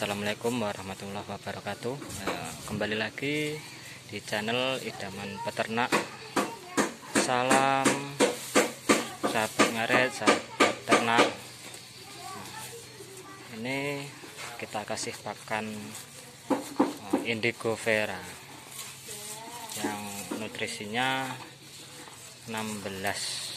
Assalamualaikum warahmatullahi wabarakatuh. Eh, kembali lagi di channel Idaman Peternak. Salam Sahabat ngaret, sahabat ternak nah, Ini kita kasih pakan eh, Indigo Vera Yang nutrisinya 16